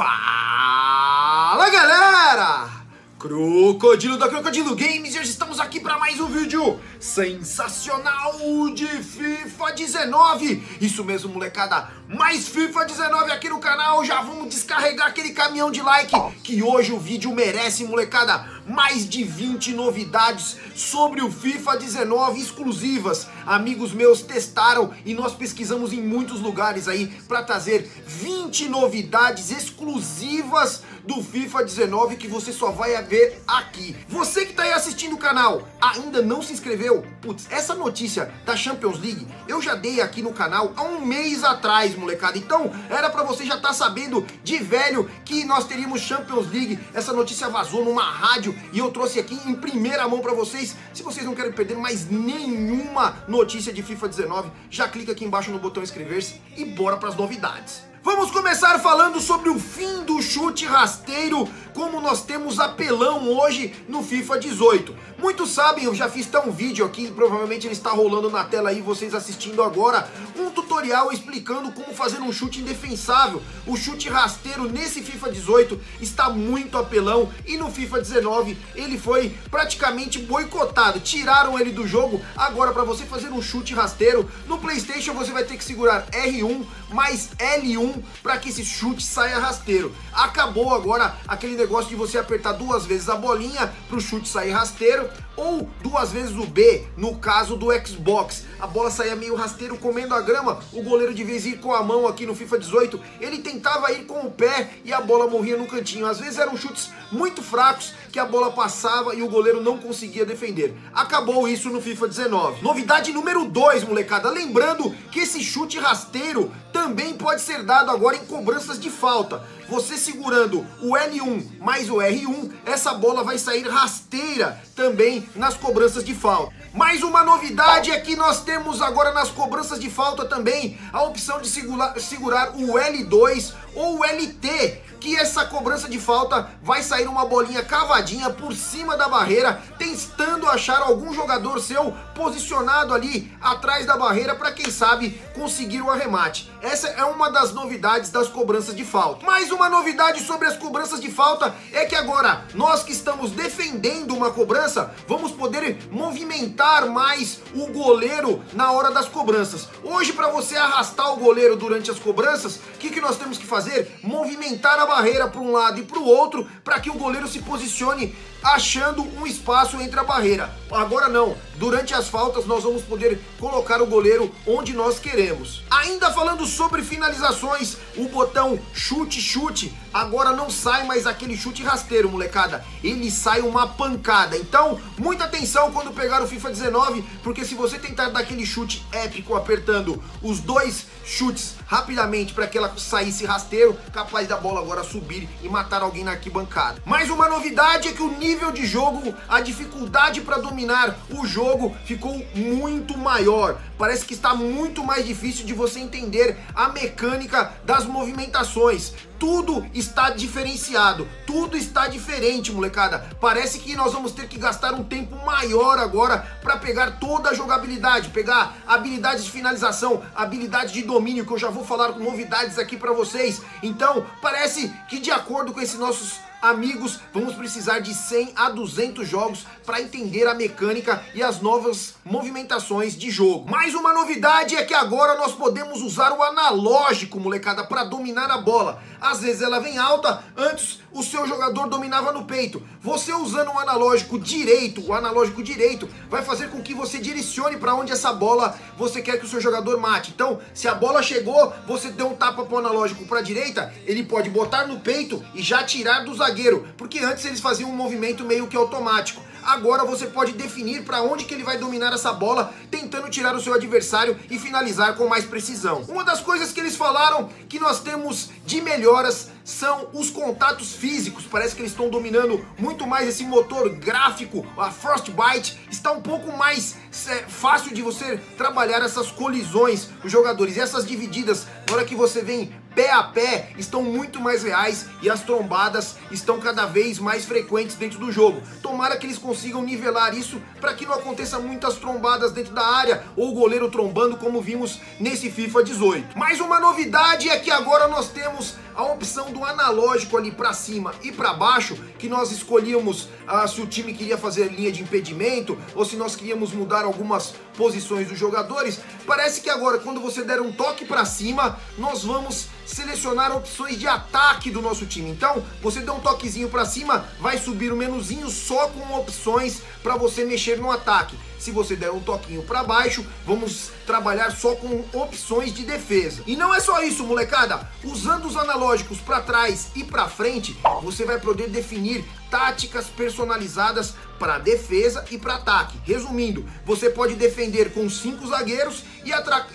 Fala galera! Crocodilo da Crocodilo Games e hoje estamos aqui para mais um vídeo sensacional de FIFA 19 Isso mesmo molecada, mais FIFA 19 aqui no canal. Já vamos descarregar aquele caminhão de like que hoje o vídeo merece molecada. Mais de 20 novidades sobre o FIFA 19 exclusivas. Amigos meus testaram e nós pesquisamos em muitos lugares aí para trazer 20 novidades exclusivas do FIFA 19 que você só vai ver aqui. Você que está aí assistindo o canal, ainda não se inscreveu? Putz, essa notícia da Champions League eu já dei aqui no canal há um mês atrás, molecada. Então era para você já estar tá sabendo de velho que nós teríamos Champions League. Essa notícia vazou numa rádio e eu trouxe aqui em primeira mão para vocês. Se vocês não querem perder mais nenhuma notícia de FIFA 19, já clica aqui embaixo no botão inscrever-se e bora para as novidades. Vamos começar falando sobre o fim do chute rasteiro, como nós temos apelão hoje no FIFA 18. Muitos sabem, eu já fiz até um vídeo aqui, provavelmente ele está rolando na tela aí, vocês assistindo agora, um tutorial explicando como fazer um chute indefensável. O chute rasteiro nesse FIFA 18 está muito apelão e no FIFA 19 ele foi praticamente boicotado. Tiraram ele do jogo, agora para você fazer um chute rasteiro, no Playstation você vai ter que segurar R1 mais L1 para que esse chute saia rasteiro. Acabou agora aquele negócio de você apertar duas vezes a bolinha para o chute sair rasteiro ou duas vezes o B, no caso do Xbox. A bola saía meio rasteiro comendo a grama, o goleiro de vez ir com a mão aqui no FIFA 18, ele tentava ir com o pé e a bola morria no cantinho. Às vezes eram chutes muito fracos que a bola passava e o goleiro não conseguia defender. Acabou isso no FIFA 19. Novidade número 2, molecada. Lembrando que esse chute rasteiro também pode ser dado agora em cobranças de falta. Você segurando o L1 mais o R1, essa bola vai sair rasteira também nas cobranças de falta. Mais uma novidade é que nós temos agora nas cobranças de falta também a opção de segurar, segurar o L2 ou o LT, que essa cobrança de falta vai sair uma bolinha cavadinha por cima da barreira, tentando achar algum jogador seu posicionado ali atrás da barreira para quem sabe conseguir o arremate. Essa é uma das novidades das cobranças de falta. Mais uma novidade sobre as cobranças de falta é que agora nós que estamos defendendo uma cobrança, vamos poder movimentar mais o goleiro na hora das cobranças. Hoje para você arrastar o goleiro durante as cobranças, o que, que nós temos que fazer? Movimentar a barreira para um lado e para o outro para que o goleiro se posicione achando um espaço entre a barreira. Agora não, durante as faltas nós vamos poder colocar o goleiro onde nós queremos. Ainda falando sobre finalizações, o botão chute-chute agora não sai mais aquele chute rasteiro, molecada. Ele sai uma pancada. Então, muita atenção quando pegar o FIFA 19, porque se você tentar dar aquele chute épico apertando os dois chutes rapidamente para que ela saísse rasteiro, capaz da bola agora subir e matar alguém na arquibancada. Mais uma novidade é que o nível de jogo, a dificuldade para dominar o jogo ficou muito maior. Parece que está muito mais difícil de você entender a mecânica das movimentações tudo está diferenciado, tudo está diferente, molecada. Parece que nós vamos ter que gastar um tempo maior agora para pegar toda a jogabilidade, pegar habilidades de finalização, habilidade de domínio, que eu já vou falar novidades aqui para vocês. Então, parece que de acordo com esses nossos Amigos, vamos precisar de 100 a 200 jogos para entender a mecânica e as novas movimentações de jogo. Mais uma novidade é que agora nós podemos usar o analógico, molecada, para dominar a bola. Às vezes ela vem alta, antes o seu jogador dominava no peito. Você usando o analógico direito, o analógico direito vai fazer com que você direcione para onde essa bola você quer que o seu jogador mate. Então, se a bola chegou, você deu um tapa pro analógico para direita, ele pode botar no peito e já tirar do zagueiro, porque antes eles faziam um movimento meio que automático. Agora você pode definir para onde que ele vai dominar essa bola, tentando tirar o seu adversário e finalizar com mais precisão. Uma das coisas que eles falaram que nós temos de melhoras são os contatos físicos. Parece que eles estão dominando muito mais esse motor gráfico. A Frostbite está um pouco mais é, fácil de você trabalhar essas colisões dos jogadores. E essas divididas, na hora que você vem pé a pé estão muito mais reais e as trombadas estão cada vez mais frequentes dentro do jogo. Tomara que eles consigam nivelar isso para que não aconteça muitas trombadas dentro da área ou o goleiro trombando como vimos nesse FIFA 18. Mais uma novidade é que agora nós temos a opção do analógico ali para cima e para baixo, que nós escolhíamos ah, se o time queria fazer linha de impedimento ou se nós queríamos mudar algumas posições dos jogadores. Parece que agora quando você der um toque para cima, nós vamos selecionar opções de ataque do nosso time. Então, você dá um toquezinho para cima, vai subir o menuzinho só com opções para você mexer no ataque. Se você der um toquinho para baixo, vamos trabalhar só com opções de defesa. E não é só isso, molecada. Usando os analógicos para trás e para frente, você vai poder definir táticas personalizadas para defesa e para ataque. Resumindo, você pode defender com cinco zagueiros e,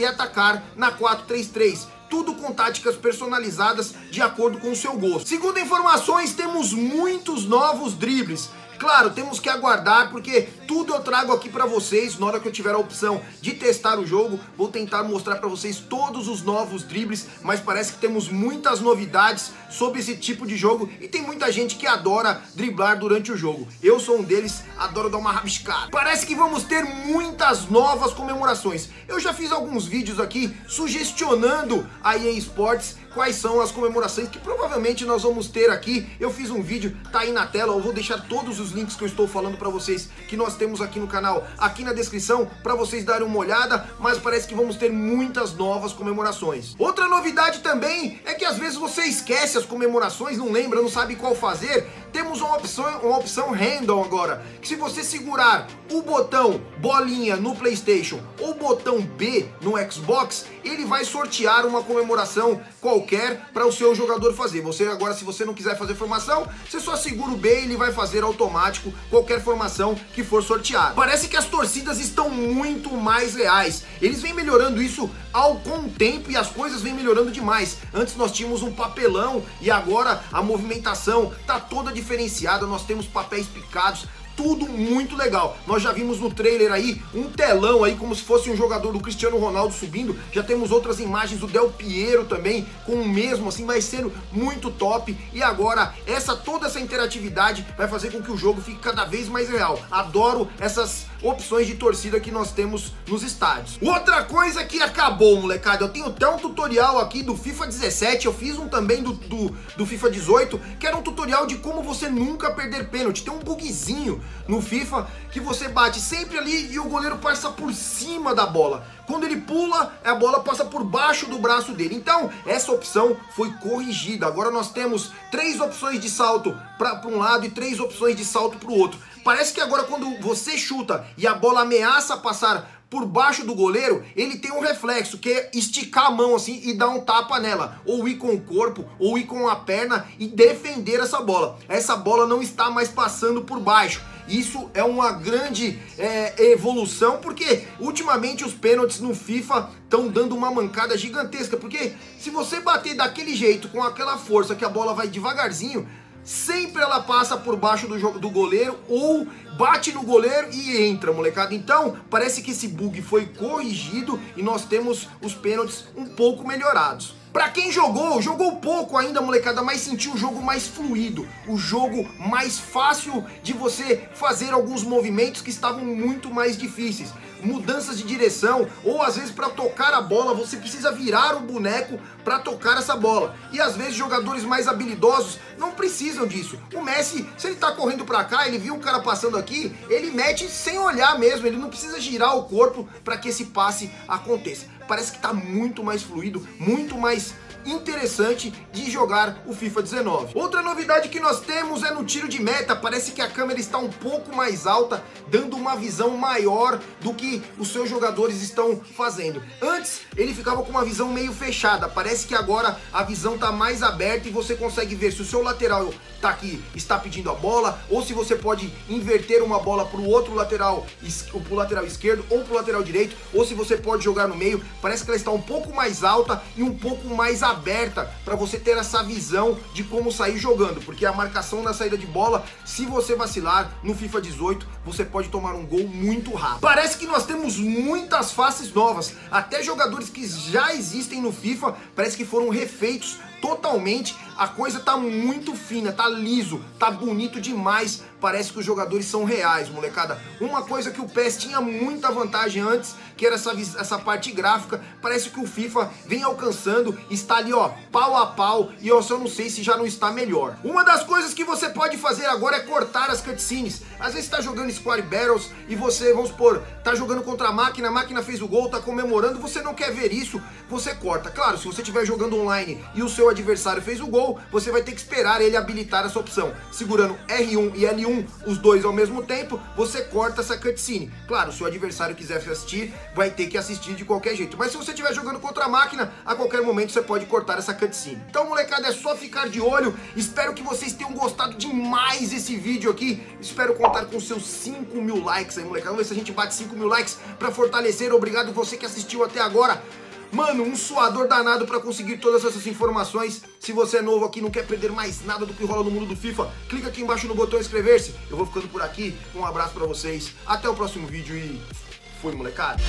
e atacar na 4-3-3 tudo com táticas personalizadas de acordo com o seu gosto. Segundo informações, temos muitos novos dribles. Claro, temos que aguardar porque tudo eu trago aqui para vocês na hora que eu tiver a opção de testar o jogo. Vou tentar mostrar para vocês todos os novos dribles, mas parece que temos muitas novidades sobre esse tipo de jogo e tem muita gente que adora driblar durante o jogo. Eu sou um deles, adoro dar uma rabiscada. Parece que vamos ter muitas novas comemorações. Eu já fiz alguns vídeos aqui sugestionando a EA Sports quais são as comemorações que provavelmente nós vamos ter aqui. Eu fiz um vídeo, tá aí na tela, eu vou deixar todos os links que eu estou falando para vocês que nós temos aqui no canal, aqui na descrição, para vocês darem uma olhada, mas parece que vamos ter muitas novas comemorações. Outra novidade também é que às vezes você esquece as comemorações, não lembra, não sabe qual fazer, temos uma opção, uma opção random agora, que se você segurar o botão bolinha no Playstation ou botão B no Xbox, ele vai sortear uma comemoração qualquer para o seu jogador fazer. Você agora, se você não quiser fazer formação, você só segura o B e ele vai fazer automático qualquer formação que for sorteada. Parece que as torcidas estão muito mais reais. Eles vêm melhorando isso ao com o tempo e as coisas vêm melhorando demais. Antes nós tínhamos um papelão e agora a movimentação tá toda diferente diferenciada, nós temos papéis picados, tudo muito legal. Nós já vimos no trailer aí um telão aí como se fosse um jogador do Cristiano Ronaldo subindo. Já temos outras imagens do Del Piero também com o mesmo assim, vai ser muito top. E agora essa toda essa interatividade vai fazer com que o jogo fique cada vez mais real. Adoro essas opções de torcida que nós temos nos estádios. Outra coisa que acabou, molecada, eu tenho até um tutorial aqui do FIFA 17, eu fiz um também do, do, do FIFA 18, que era um tutorial de como você nunca perder pênalti. Tem um bugzinho no FIFA que você bate sempre ali e o goleiro passa por cima da bola. Quando ele pula, a bola passa por baixo do braço dele. Então, essa opção foi corrigida. Agora nós temos três opções de salto para um lado e três opções de salto para o outro. Parece que agora quando você chuta e a bola ameaça passar por baixo do goleiro, ele tem um reflexo, que é esticar a mão assim e dar um tapa nela. Ou ir com o corpo, ou ir com a perna e defender essa bola. Essa bola não está mais passando por baixo. Isso é uma grande é, evolução, porque ultimamente os pênaltis no FIFA estão dando uma mancada gigantesca. Porque se você bater daquele jeito, com aquela força que a bola vai devagarzinho, sempre ela passa por baixo do, jogo, do goleiro ou bate no goleiro e entra, molecada. Então, parece que esse bug foi corrigido e nós temos os pênaltis um pouco melhorados. Para quem jogou, jogou pouco ainda, molecada, mas sentiu o jogo mais fluido, o jogo mais fácil de você fazer alguns movimentos que estavam muito mais difíceis mudanças de direção, ou às vezes para tocar a bola você precisa virar o boneco para tocar essa bola. E às vezes jogadores mais habilidosos não precisam disso. O Messi, se ele tá correndo para cá, ele viu um cara passando aqui, ele mete sem olhar mesmo, ele não precisa girar o corpo para que esse passe aconteça. Parece que tá muito mais fluido, muito mais interessante de jogar o FIFA 19. Outra novidade que nós temos é no tiro de meta, parece que a câmera está um pouco mais alta, dando uma visão maior do que os seus jogadores estão fazendo. Antes ele ficava com uma visão meio fechada, parece que agora a visão está mais aberta e você consegue ver se o seu lateral tá aqui, está pedindo a bola, ou se você pode inverter uma bola para o outro lateral, para o lateral esquerdo ou para o lateral direito, ou se você pode jogar no meio, parece que ela está um pouco mais alta e um pouco mais aberta aberta para você ter essa visão de como sair jogando, porque a marcação na saída de bola, se você vacilar no FIFA 18, você pode tomar um gol muito rápido. Parece que nós temos muitas faces novas, até jogadores que já existem no FIFA, parece que foram refeitos totalmente, a coisa tá muito fina, tá liso, tá bonito demais. Parece que os jogadores são reais, molecada. Uma coisa que o PES tinha muita vantagem antes, que era essa, essa parte gráfica, parece que o FIFA vem alcançando, está ali, ó, pau a pau, e eu só não sei se já não está melhor. Uma das coisas que você pode fazer agora é cortar as cutscenes. Às vezes tá jogando Squad Battles e você, vamos supor, tá jogando contra a máquina, a máquina fez o gol, tá comemorando, você não quer ver isso, você corta. Claro, se você estiver jogando online e o seu adversário fez o gol, você vai ter que esperar ele habilitar essa opção. Segurando R1 e L1, os dois ao mesmo tempo, você corta essa cutscene. Claro, se o adversário quiser assistir, vai ter que assistir de qualquer jeito. Mas se você estiver jogando contra a máquina, a qualquer momento você pode cortar essa cutscene. Então, molecada, é só ficar de olho. Espero que vocês tenham gostado demais desse vídeo aqui. Espero contar com seus 5 mil likes aí, molecada. Vamos ver se a gente bate 5 mil likes para fortalecer. Obrigado você que assistiu até agora. Mano, um suador danado para conseguir todas essas informações. Se você é novo aqui e não quer perder mais nada do que rola no mundo do FIFA, clica aqui embaixo no botão inscrever-se. Eu vou ficando por aqui. Um abraço para vocês. Até o próximo vídeo e fui, molecada.